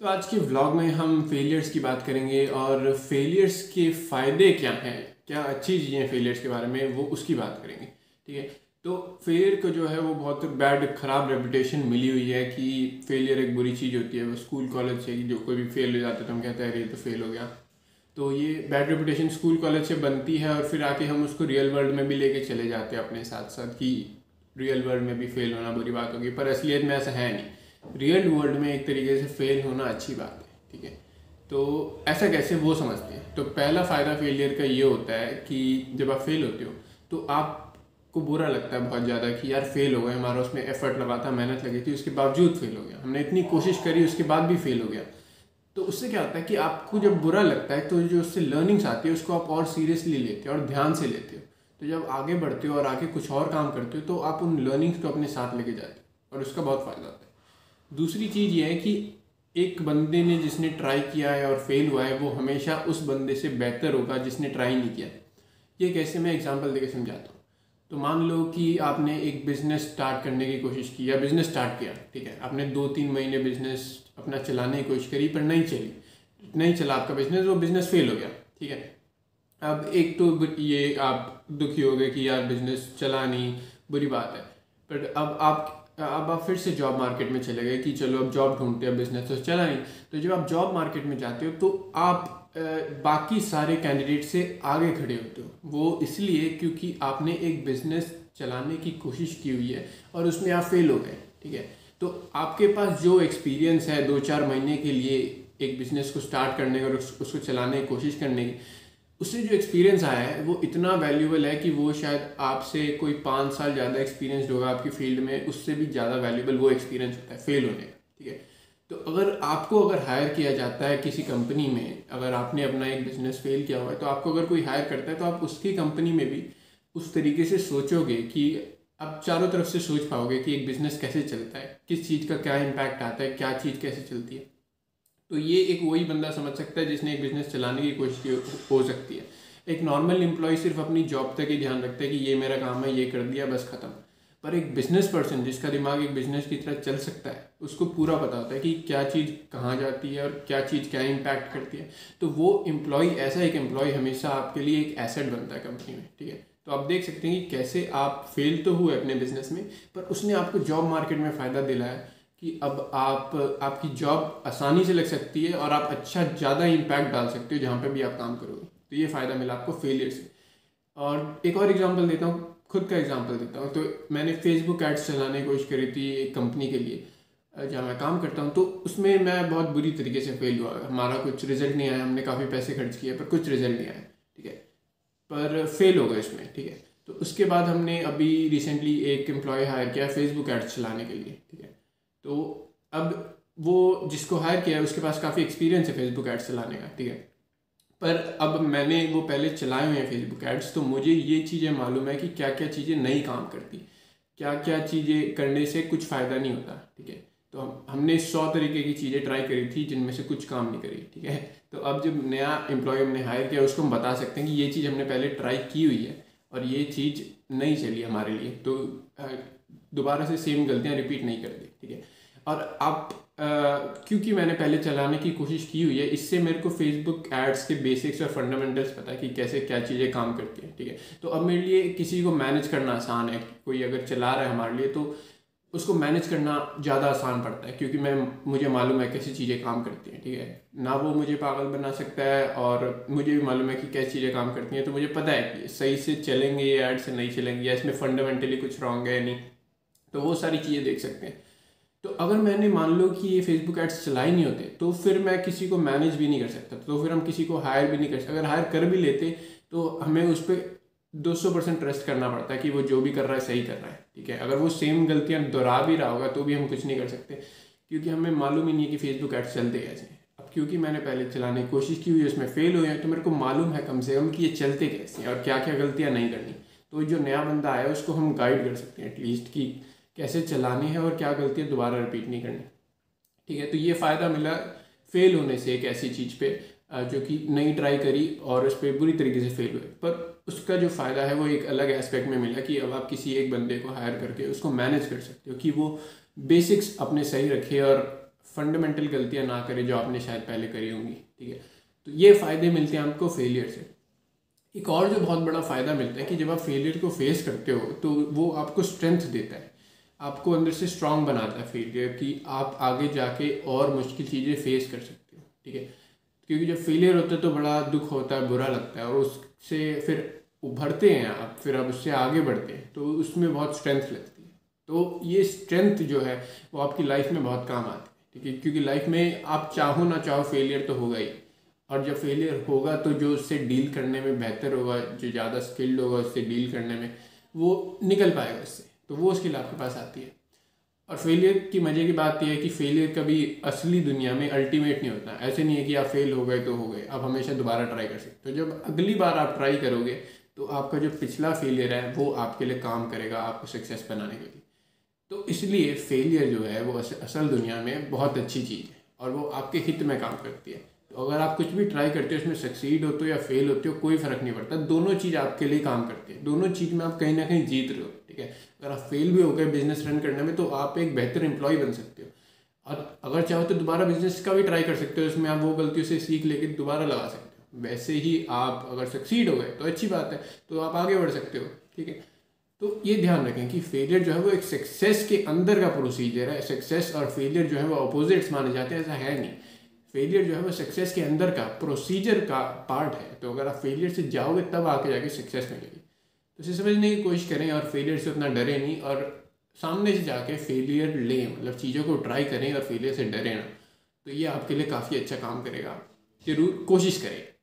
तो आज के व्लॉग में हम फेलियर्स की बात करेंगे और फेलियर्स के फ़ायदे क्या हैं? क्या अच्छी चीज़ें हैं फेलियर्स के बारे में? वो उसकी बात करेंगे, ठीक है? तो फेलियर को जो है वो बहुत बैड ख़राब रेपुटेशन मिली हुई है कि फेलियर एक बुरी चीज़ होती है। वो स्कूल कॉलेज से जो कोई भी फेल हो जाता है तो हम कहते हैं, अरे तो फेल हो गया। तो ये बैड रेपुटेशन स्कूल कॉलेज से बनती है और फिर आके हम उसको रियल वर्ल्ड में भी लेके चले जाते हैं अपने साथ साथ कि रियल वर्ल्ड में भी फेल होना बुरी बात होगी। पर असलियत में ऐसा है नहीं। रियल वर्ल्ड में एक तरीके से फेल होना अच्छी बात है, ठीक है? तो ऐसा कैसे वो समझते हैं? तो पहला फ़ायदा फेलियर का ये होता है कि जब आप फेल होते हो तो आपको बुरा लगता है बहुत ज़्यादा कि यार फेल हो गए, हमारा उसमें एफर्ट लगा था मेहनत लगी थी, उसके बावजूद फेल हो गया। हमने इतनी कोशिश करी, उसके बाद भी फेल हो गया। तो उससे क्या होता है कि आपको जब बुरा लगता है तो जो उससे लर्निंग्स आती है, उसको आप और सीरियसली लेते हो और ध्यान से लेते हो। तो जब आगे बढ़ते हो और आगे कुछ और काम करते हो तो आप उन लर्निंग्स को अपने साथ लेके जाते हो और उसका बहुत फ़ायदा होता है। दूसरी चीज़ ये है कि एक बंदे ने जिसने ट्राई किया है और फेल हुआ है, वो हमेशा उस बंदे से बेहतर होगा जिसने ट्राई नहीं किया। ये कैसे मैं एग्जांपल देके समझाता हूँ। तो मान लो कि आपने एक बिज़नेस स्टार्ट करने की कोशिश की या बिज़नेस स्टार्ट किया, ठीक है? आपने दो तीन महीने बिज़नेस अपना चलाने की कोशिश करी, पर नहीं चली। नहीं चला आपका बिज़नेस वो बिज़नेस फेल हो गया, ठीक है? अब एक तो ये आप दुखी हो गए कि यार बिज़नेस चला नहीं, बुरी बात है। बट अब आप अब आप फिर से जॉब मार्केट में चले गए कि चलो अब जॉब ढूंढते हैं बिज़नेस तो चला नहीं तो जब आप जॉब मार्केट में जाते हो तो आप बाकी सारे कैंडिडेट से आगे खड़े होते हो। वो इसलिए क्योंकि आपने एक बिज़नेस चलाने की कोशिश की हुई है और उसमें आप फेल हो गए, ठीक है? तो आपके पास जो एक्सपीरियंस है दो चार महीने के लिए एक बिज़नेस को स्टार्ट करने और उसको चलाने की कोशिश करने की उससे जो एक्सपीरियंस आया है, वो इतना वैल्यूबल है कि वो शायद आपसे कोई पाँच साल ज़्यादा एक्सपीरियंस होगा आपकी फ़ील्ड में, उससे भी ज़्यादा वैल्यूबल वो एक्सपीरियंस होता है फेल होने का, ठीक है? तो अगर आपको अगर हायर किया जाता है किसी कंपनी में, अगर आपने अपना एक बिज़नेस फेल किया हुआ है तो आपको अगर कोई हायर करता है तो आप उसकी कंपनी में भी उस तरीके से सोचोगे कि आप चारों तरफ़ से सोच पाओगे कि एक बिज़नेस कैसे चलता है, किस चीज़ का क्या इम्पैक्ट आता है, क्या चीज़ कैसे चलती है। तो ये एक वही बंदा समझ सकता है जिसने एक बिज़नेस चलाने की कोशिश की हो सकती है। एक नॉर्मल एम्प्लॉय सिर्फ़ अपनी जॉब तक ही ध्यान रखता है कि ये मेरा काम है, ये कर दिया, बस ख़त्म। पर एक बिज़नेस पर्सन जिसका दिमाग एक बिज़नेस की तरह चल सकता है, उसको पूरा पता होता है कि क्या चीज़ कहाँ जाती है और क्या चीज़ क्या इम्पैक्ट करती है। तो वो एम्प्लॉय ऐसा एक एम्प्लॉय हमेशा आपके लिए एक एसेट बनता है कंपनी में, ठीक है? तो आप देख सकते हैं कि कैसे आप फेल तो हुए अपने बिज़नेस में, पर उसने आपको जॉब मार्केट में फ़ायदा दिलाया। कि अब आप, आपकी जॉब आसानी से लग सकती है और आप अच्छा ज़्यादा इम्पैक्ट डाल सकते हो जहाँ पे भी आप काम करोगे। तो ये फ़ायदा मिला आपको फेलियर से। और एक और एग्जांपल देता हूँ, खुद का एग्जांपल देता हूँ। तो मैंने फेसबुक एड्स चलाने की कोशिश करी थी एक कंपनी के लिए, जहाँ मैं काम करता हूँ। तो उसमें मैं बहुत बुरी तरीके से फेल हुआ। हमारा कुछ रिज़ल्ट नहीं आया, हमने काफ़ी पैसे खर्च किए, पर कुछ रिज़ल्ट नहीं आया, ठीक है? पर फेल हो गए इसमें ठीक है? तो उसके बाद हमने अभी रिसेंटली एक एम्प्लॉय हायर किया फेसबुक एड्स चलाने के लिए, ठीक है? तो अब वो जिसको हायर किया है, उसके पास काफ़ी एक्सपीरियंस है फेसबुक एड्स चलाने का, ठीक है? पर अब मैंने वो पहले चलाए हुए हैं फेसबुक एड्स तो मुझे ये चीज़ें मालूम है कि क्या क्या चीज़ें नहीं काम करती। क्या क्या चीज़ें करने से कुछ फ़ायदा नहीं होता, ठीक है? तो हम, हमने सौ तरीके की चीज़ें ट्राई करी थी, जिनमें से कुछ काम नहीं करी, ठीक है? तो अब जब नया एम्प्लॉय हमने हायर किया, उसको हम बता सकते हैं कि ये चीज़ हमने पहले ट्राई की हुई है और ये चीज़ नहीं चली हमारे लिए। तो दोबारा से सेम गलतियाँ रिपीट नहीं कर दी, ठीक है? और आप क्योंकि मैंने पहले चलाने की कोशिश की हुई है, इससे मेरे को फेसबुक एड्स के बेसिक्स और फंडामेंटल्स पता है कि कैसे क्या चीज़ें काम करती हैं, ठीक है? तो अब मेरे लिए किसी को मैनेज करना आसान है, कोई अगर चला रहा है हमारे लिए तो उसको मैनेज करना ज़्यादा आसान पड़ता है, क्योंकि मैं, मुझे मालूम है कैसी चीज़ें काम करती हैं, ठीक है? ना वो मुझे पागल बना सकता है और मुझे भी मालूम है कि कैसी चीज़ें काम करती हैं तो मुझे पता है कि सही से चलेंगे ये एड से नहीं चलेंगे, या इसमें फंडामेंटली कुछ रॉन्ग है या नहीं तो वो सारी चीज़ें देख सकते हैं। तो अगर मैंने मान लो कि ये फेसबुक एड्स चलाए नहीं होते तो फिर मैं किसी को मैनेज भी नहीं कर सकता तो फिर हम किसी को हायर भी नहीं कर सकते। अगर हायर कर भी लेते तो हमें उस पर दो सौ परसेंट ट्रस्ट करना पड़ता है कि वो जो भी कर रहा है, सही कर रहा है, ठीक है? अगर वो सेम गलतियाँ दोहरा भी रहा होगा तो भी हम कुछ नहीं कर सकते, क्योंकि हमें मालूम ही नहीं है कि फेसबुक एड्स चलते कैसे अब क्योंकि मैंने पहले चलाने की कोशिश की हुई है, उसमें फेल हुए हैं तो मेरे को मालूम है कम से कम कि ये चलते कैसे हैं और क्या क्या गलतियाँ नहीं करनी। तो जो नया बंदा आया उसको हम गाइड कर सकते हैं एटलीस्ट कि कैसे चलानी है और क्या गलतियाँ दोबारा रिपीट नहीं करनी। ठीक है तो ये फ़ायदा मिला फेल होने से एक ऐसी चीज़ पे जो कि नई ट्राई करी और उस पर बुरी तरीके से फेल हुए। पर उसका जो फ़ायदा है वो एक अलग एस्पेक्ट में मिला कि अब आप किसी एक बंदे को हायर करके उसको मैनेज कर सकते हो कि वो बेसिक्स अपने सही रखे और फंडामेंटल गलतियाँ ना करें जो आपने शायद पहले करी होंगी। ठीक है तो ये फ़ायदे मिलते हैं आपको फेलियर से। एक और जो बहुत बड़ा फ़ायदा मिलता है कि जब आप फेलियर को फेस करते हो तो वो आपको स्ट्रेंथ देता है। आपको अंदर से स्ट्रांग बनाता है फेलियर कि आप आगे जाके और मुश्किल चीज़ें फेस कर सकते हो, ठीक है? क्योंकि जब फेलियर होता है तो बड़ा दुख होता है, बुरा लगता है और उससे फिर उभरते हैं आप, फिर आप उससे आगे बढ़ते हैं तो उसमें बहुत स्ट्रेंथ लगती है। तो ये स्ट्रेंथ जो है, वो आपकी लाइफ में बहुत काम आती है, ठीक है? क्योंकि लाइफ में आप चाहो ना चाहो फेलियर तो होगा ही। और जब फेलियर होगा तो जो उससे डील करने में बेहतर होगा, जो ज़्यादा स्किल्ड होगा उससे डील करने में, वो निकल पाएगा उससे। तो वो स्किल आपके पास आती है। और फेलियर की मज़े की बात यह है कि फेलियर कभी असली दुनिया में अल्टीमेट नहीं होता। ऐसे नहीं है कि आप फेल हो गए तो हो गए। आप हमेशा दोबारा ट्राई कर सकते हो। जब अगली बार आप ट्राई करोगे तो आपका जो पिछला फेलियर है, वो आपके लिए काम करेगा आपको सक्सेस बनाने के लिए। तो इसलिए फेलियर जो है, वो असल दुनिया में बहुत अच्छी चीज़ है और वो आपके हित में काम करती है। तो अगर आप कुछ भी ट्राई करते हो, उसमें सक्सीड होते हो या फेल होते हो, कोई फ़र्क नहीं पड़ता। दोनों चीज़ आपके लिए काम करती है। दोनों चीज़ में आप कहीं ना कहीं जीत रहे हो। ठीक है? अगर आप फेल भी हो गए बिज़नेस रन करने में तो आप एक बेहतर एम्प्लॉय बन सकते हो। और अगर चाहो तो दोबारा बिज़नेस का भी ट्राई कर सकते हो, उसमें आप वो गलतियों से सीख लेके दोबारा लगा सकते हो। वैसे ही आप अगर सक्सीड हो गए तो अच्छी बात है तो आप आगे बढ़ सकते हो, ठीक है? तो ये ध्यान रखें कि फेलियर जो है वो एक सक्सेस के अंदर का प्रोसीजर है। सक्सेस और फेलियर जो है वो अपोजिट्स माने जाते हैं, ऐसा है नहीं। फेलियर जो है वो सक्सेस के अंदर का प्रोसीजर का पार्ट है। तो अगर आप फेलियर से जाओगे, तब आके जाके सक्सेस मिलेगी। तो इसे समझने की कोशिश करें और फेलियर से उतना डरे नहीं और सामने से जाके फेलियर लें मतलब चीज़ों को ट्राई करें और फेलियर से डरें ना। तो ये आपके लिए काफ़ी अच्छा काम करेगा। ज़रूर कोशिश करें।